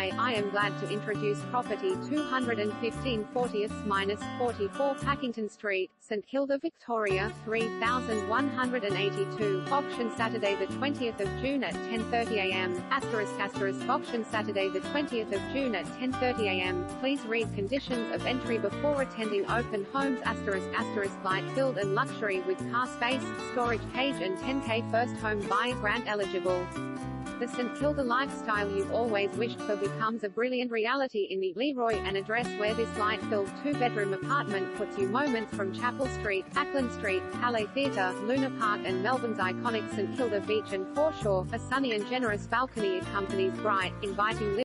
Hi, I am glad to introduce property 215 40th-44 Pakington Street, St Kilda, Victoria, 3182. Auction Saturday the 20th of June at 10:30 a.m. Asterisk asterisk auction Saturday the 20th of June at 10:30 a.m. Please read conditions of entry before attending open homes asterisk asterisk light filled and luxury with car space, storage cage and 10k first home buyer grant eligible. The St Kilda lifestyle you've always wished for becomes a brilliant reality in the Leroy and address where this light-filled two-bedroom apartment puts you moments from Chapel Street, Acland Street, Palais Theatre, Luna Park and Melbourne's iconic St Kilda Beach and foreshore. A sunny and generous balcony accompanies bright, inviting